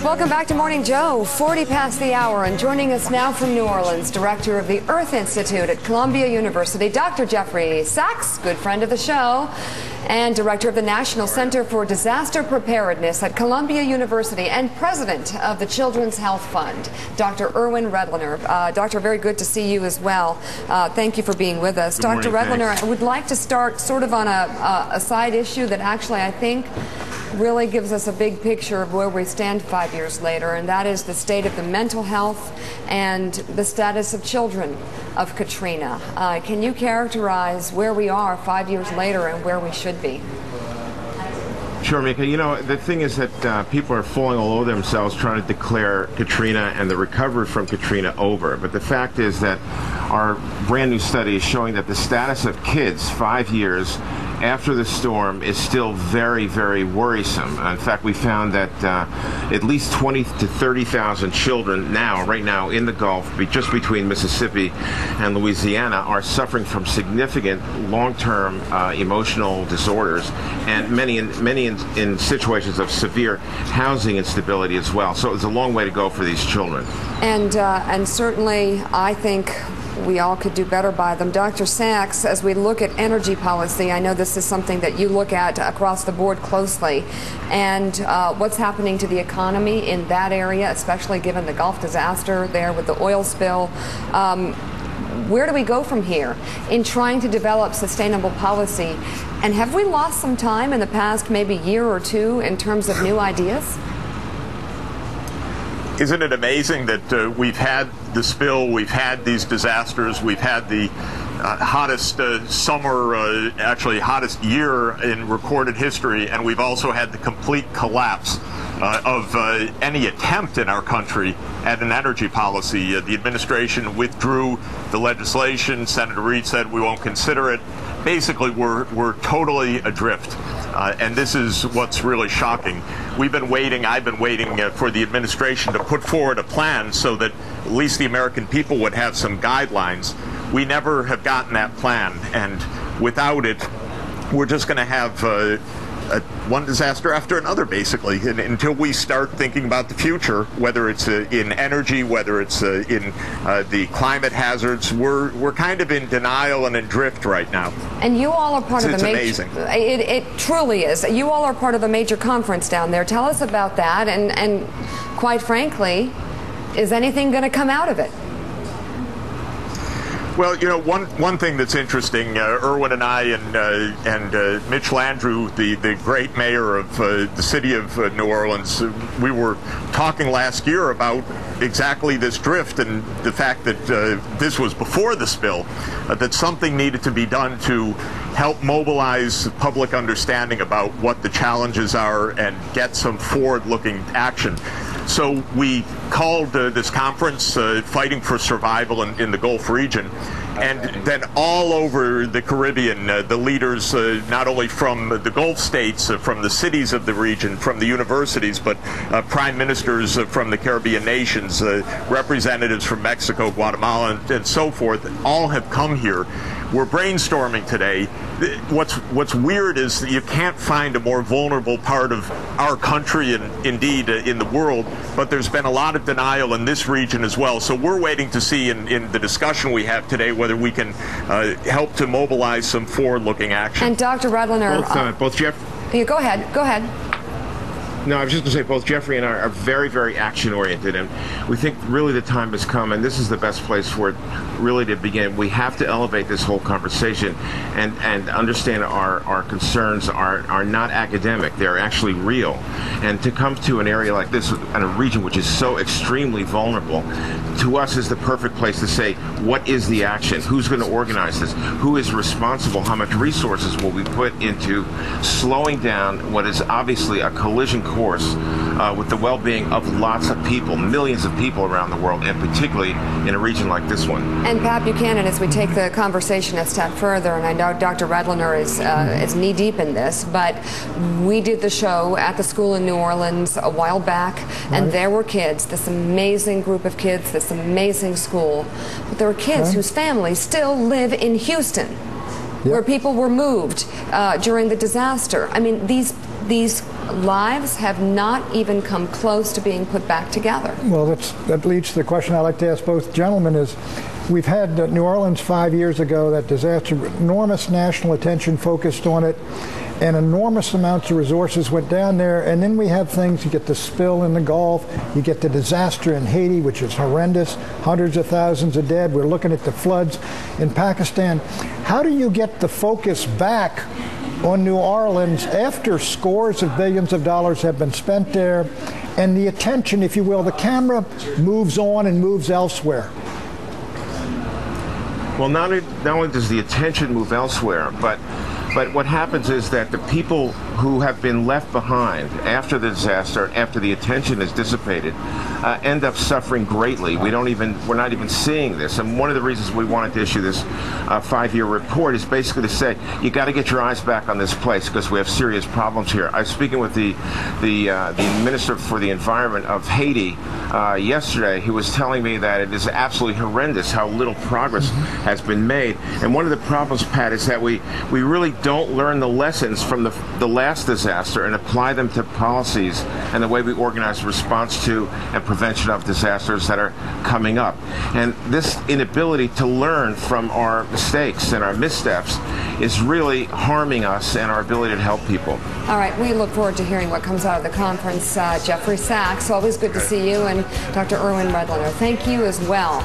Welcome back to Morning Joe. 40 past the hour, and joining us now from New Orleans, director of the Earth Institute at Columbia University, Dr. Jeffrey Sachs, good friend of the show, and director of the National Center for Disaster Preparedness at Columbia University, and president of the Children's Health Fund, Dr. Irwin Redlener. Uh, doctor, very good to see you as well. Uh, thank you for being with us. Good Dr. morning, Redlener, thanks. I would like to start sort of on a, a, a side issue that actually I think really gives us a big picture of where we stand five years later, and that is the state of the mental health and the status of children of Katrina. Uh, can you characterize where we are five years later and where we should be? Sure, Mika. You know, the thing is that uh, people are falling all over themselves trying to declare Katrina and the recovery from Katrina over. But the fact is that our brand new study is showing that the status of kids five years after the storm is still very, very worrisome. In fact, we found that uh, at least 20 to 30,000 children now, right now, in the Gulf, just between Mississippi and Louisiana, are suffering from significant long-term uh, emotional disorders, and many, in, many in, in situations of severe housing instability as well. So it's a long way to go for these children. And, uh, and certainly, I think we all could do better by them. Dr. Sachs, as we look at energy policy, I know this is something that you look at across the board closely, and uh, what's happening to the economy in that area, especially given the Gulf disaster there with the oil spill. Um, where do we go from here in trying to develop sustainable policy? And have we lost some time in the past, maybe year or two, in terms of new ideas? Isn't it amazing that uh, we've had the spill, we've had these disasters, we've had the uh, hottest uh, summer, uh, actually hottest year in recorded history, and we've also had the complete collapse uh, of uh, any attempt in our country at an energy policy. Uh, the administration withdrew the legislation. Senator Reid said we won't consider it. Basically, we're, we're totally adrift. And this is what's really shocking. We've been waiting, I've been waiting uh, for the administration to put forward a plan so that at least the American people would have some guidelines. We never have gotten that plan, and without it, we're just going to have uh, one disaster after another, basically, and, until we start thinking about the future, whether it's uh, in energy, whether it's uh, in uh, the climate hazards. We're, we're kind of in denial and in drift right now. And you all are part It's- of the major. amazing. It, it truly is. You all are part of a major conference down there. Tell us about that, and and quite frankly, is anything going to come out of it? Well, you know, one one thing that's interesting, uh, Irwin and I and uh, and uh, Mitch Landrieu, the, the great mayor of uh, the city of uh, New Orleans, uh, we were talking last year about exactly this drift and the fact that uh, this was before the spill, uh, that something needed to be done to help mobilize public understanding about what the challenges are and get some forward-looking action. So we called uh, this conference uh, Fighting for Survival in, in the Gulf region. And then all over the Caribbean, uh, the leaders, uh, not only from the Gulf states, uh, from the cities of the region, from the universities, but uh, prime ministers from the Caribbean nations, representatives from Mexico, Guatemala, and, and so forth, all have come here. We're brainstorming today. What's what's weird is that you can't find a more vulnerable part of our country and indeed in the world. But there's been a lot of denial in this region as well. So we're waiting to see in, in the discussion we have today whether we can uh, help to mobilize some forward-looking action. And Dr. Redlener, Both, uh, both Jeff. you go ahead. Go ahead. No, I was just going to say both Jeffrey and I are very, very action oriented, and we think really the time has come, and this is the best place for it really to begin. We have to elevate this whole conversation and, and understand our, our concerns are, are not academic, they're actually real. And to come to an area like this, and a region which is so extremely vulnerable, to us is the perfect place to say, what is the action? Who's going to organize this? Who is responsible? How much resources will we put into slowing down what is obviously a collision course uh, with the well-being of lots of people, millions of people around the world, and particularly in a region like this one. And Pat Buchanan, as we take the conversation a step further, and I know Dr. Redlener is uh, is knee deep in this, but we did the show at the school in New Orleans a while back, and there were kids, this amazing group of kids, this amazing school, but there were kids whose families still live in Houston. Where people were moved uh, during the disaster. I mean, these these lives have not even come close to being put back together. Well, that's, that leads to the question I'd like to ask both gentlemen is, we've had New Orleans five years ago, that disaster, enormous national attention focused on it, and enormous amounts of resources went down there, and then we have things, you get the spill in the Gulf, you get the disaster in Haiti, which is horrendous, hundreds of thousands of dead, we're looking at the floods in Pakistan. How do you get the focus back on New Orleans after scores of billions of dollars have been spent there, and the attention, if you will, the camera moves on and moves elsewhere. Well, not only, not only does the attention move elsewhere, but but what happens is that the people who have been left behind after the disaster, after the attention is dissipated, uh, end up suffering greatly. We don't even, we're not even seeing this. And one of the reasons we wanted to issue this uh, five-year report is basically to say you got to get your eyes back on this place because we have serious problems here. I was speaking with the the uh, the minister for the environment of Haiti uh, yesterday. He was telling me that it is absolutely horrendous how little progress has been made. And one of the problems, Pat, is that we we really don't learn the lessons from the, the last disaster and apply them to policies and the way we organize response to and prevention of disasters that are coming up. And this inability to learn from our mistakes and our missteps is really harming us and our ability to help people. All right, we look forward to hearing what comes out of the conference. Uh, Jeffrey Sachs, always good to see you, and Dr. Irwin Redlener, thank you as well.